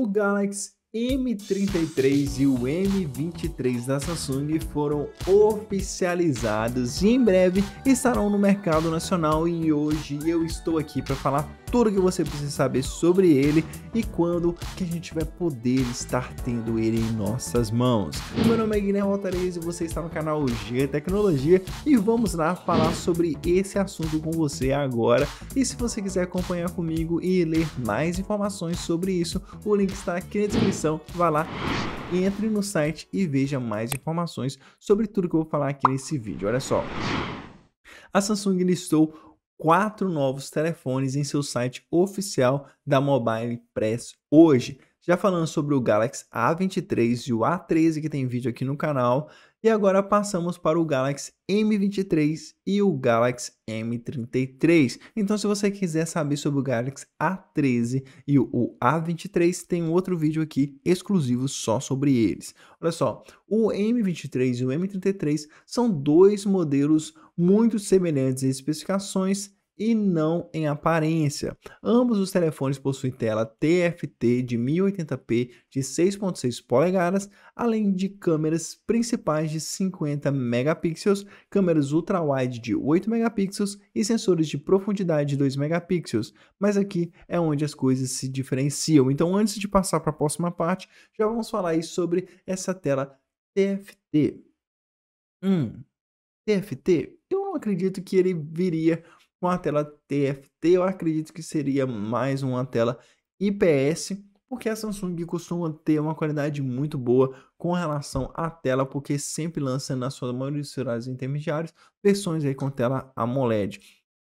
O Galaxy M33 e o M23 da Samsung foram oficializados e em breve estarão no mercado nacional e hoje eu estou aqui para falar tudo que você precisa saber sobre ele e quando que a gente vai poder estar tendo ele em nossas mãos. Meu nome é Guilherme Altarez e você está no canal G Tecnologia e vamos lá falar sobre esse assunto com você agora. E se você quiser acompanhar comigo e ler mais informações sobre isso, o link está aqui na descrição. Vá lá entre no site e veja mais informações sobre tudo que eu vou falar aqui nesse vídeo. Olha só. A Samsung listou quatro novos telefones em seu site oficial da Mobile Press hoje. Já falando sobre o Galaxy A23 e o A13 que tem vídeo aqui no canal. E agora passamos para o Galaxy M23 e o Galaxy M33. Então se você quiser saber sobre o Galaxy A13 e o A23, tem um outro vídeo aqui exclusivo só sobre eles. Olha só, o M23 e o M33 são dois modelos muito semelhantes em especificações e não em aparência. Ambos os telefones possuem tela TFT de 1080p de 6.6 polegadas, além de câmeras principais de 50 megapixels, câmeras ultra-wide de 8 megapixels e sensores de profundidade de 2 megapixels. Mas aqui é onde as coisas se diferenciam. Então, antes de passar para a próxima parte, já vamos falar aí sobre essa tela TFT. Hum, TFT, eu não acredito que ele viria com a tela TFT, eu acredito que seria mais uma tela IPS, porque a Samsung costuma ter uma qualidade muito boa com relação à tela, porque sempre lança na sua maioria dos celulares intermediários versões aí com tela AMOLED.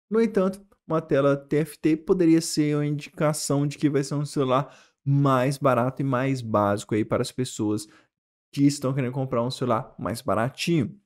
No entanto, uma tela TFT poderia ser uma indicação de que vai ser um celular mais barato e mais básico aí para as pessoas que estão querendo comprar um celular mais baratinho.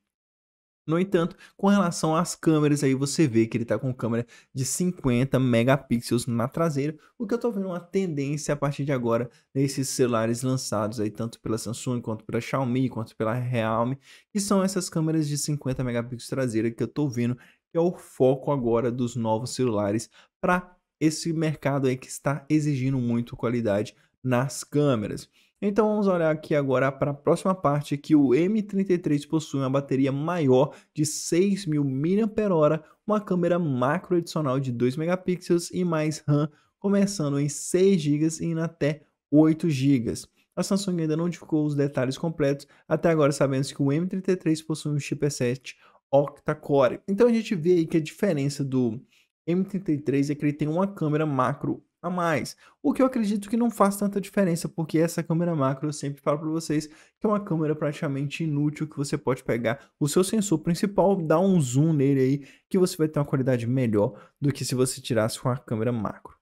No entanto, com relação às câmeras, aí você vê que ele está com câmera de 50 megapixels na traseira, o que eu estou vendo uma tendência a partir de agora nesses celulares lançados aí tanto pela Samsung quanto pela Xiaomi quanto pela Realme, que são essas câmeras de 50 megapixels traseira que eu estou vendo que é o foco agora dos novos celulares para esse mercado aí que está exigindo muito qualidade nas câmeras. Então vamos olhar aqui agora para a próxima parte que o M33 possui uma bateria maior de 6.000 mAh, uma câmera macro adicional de 2 megapixels e mais RAM, começando em 6 GB e indo até 8 GB. A Samsung ainda não divulgou os detalhes completos, até agora sabemos que o M33 possui um chipset octa-core. Então a gente vê aí que a diferença do M33 é que ele tem uma câmera macro a mais. O que eu acredito que não faz tanta diferença, porque essa câmera macro eu sempre falo para vocês que é uma câmera praticamente inútil que você pode pegar o seu sensor principal, dar um zoom nele aí, que você vai ter uma qualidade melhor do que se você tirasse com a câmera macro.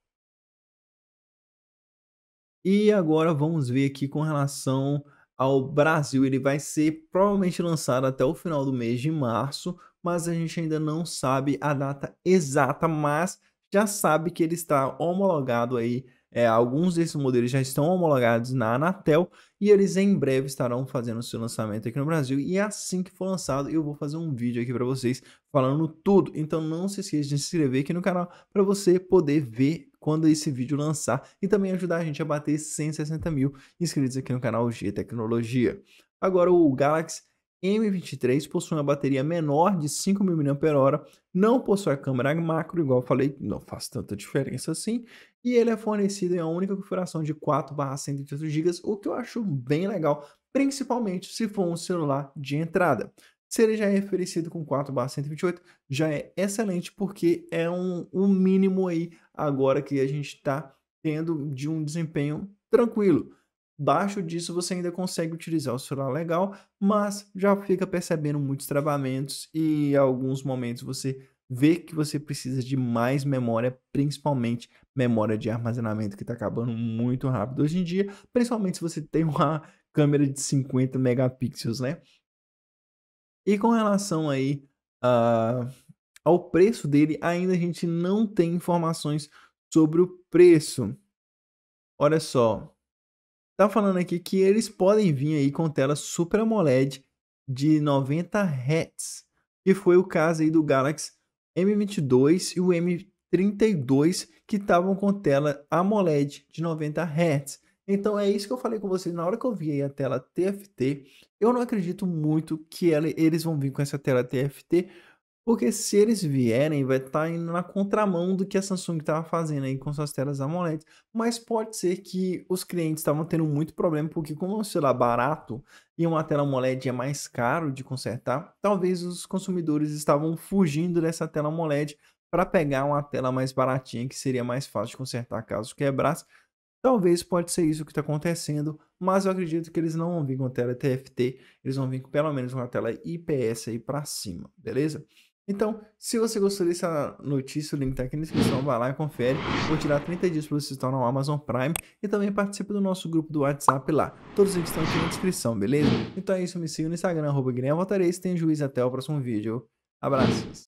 E agora vamos ver aqui com relação ao Brasil. Ele vai ser provavelmente lançado até o final do mês de março, mas a gente ainda não sabe a data exata, mas já sabe que ele está homologado aí. É, alguns desses modelos já estão homologados na Anatel e eles em breve estarão fazendo o seu lançamento aqui no Brasil. E assim que for lançado, eu vou fazer um vídeo aqui para vocês falando tudo. Então não se esqueça de se inscrever aqui no canal para você poder ver quando esse vídeo lançar e também ajudar a gente a bater 160 mil inscritos aqui no canal G Tecnologia. Agora o Galaxy M23 possui uma bateria menor de 5.000 mAh, não possui a câmera macro, igual eu falei, não faz tanta diferença assim, e ele é fornecido em uma única configuração de 4/128 GB, o que eu acho bem legal, principalmente se for um celular de entrada. Se ele já é oferecido com 4/128, já é excelente, porque é um, um mínimo aí agora que a gente está tendo de um desempenho tranquilo. Baixo disso você ainda consegue utilizar o celular legal, mas já fica percebendo muitos travamentos e alguns momentos você vê que você precisa de mais memória, principalmente memória de armazenamento que está acabando muito rápido hoje em dia, principalmente se você tem uma câmera de 50 megapixels, né? E com relação aí uh, ao preço dele, ainda a gente não tem informações sobre o preço. Olha só, Tá falando aqui que eles podem vir aí com tela Super AMOLED de 90 Hz, que foi o caso aí do Galaxy M22 e o M32 que estavam com tela AMOLED de 90 Hz. Então é isso que eu falei com vocês, na hora que eu vi a tela TFT, eu não acredito muito que ela, eles vão vir com essa tela TFT, porque se eles vierem, vai estar tá indo na contramão do que a Samsung estava fazendo aí com suas telas AMOLED. Mas pode ser que os clientes estavam tendo muito problema, porque como é um celular barato e uma tela AMOLED é mais caro de consertar, talvez os consumidores estavam fugindo dessa tela AMOLED para pegar uma tela mais baratinha, que seria mais fácil de consertar caso quebrasse. Talvez pode ser isso que está acontecendo, mas eu acredito que eles não vão vir com a tela TFT, eles vão vir com pelo menos uma tela IPS aí para cima, beleza? Então, se você gostou dessa notícia, o link está aqui na descrição, vai lá e confere. Vou tirar 30 dias para você estar no Amazon Prime e também participe do nosso grupo do WhatsApp lá. Todos os links estão aqui na descrição, beleza? Então é isso, me siga no Instagram, arroba Guilherme Voltarei, tem juiz até o próximo vídeo. Abraços!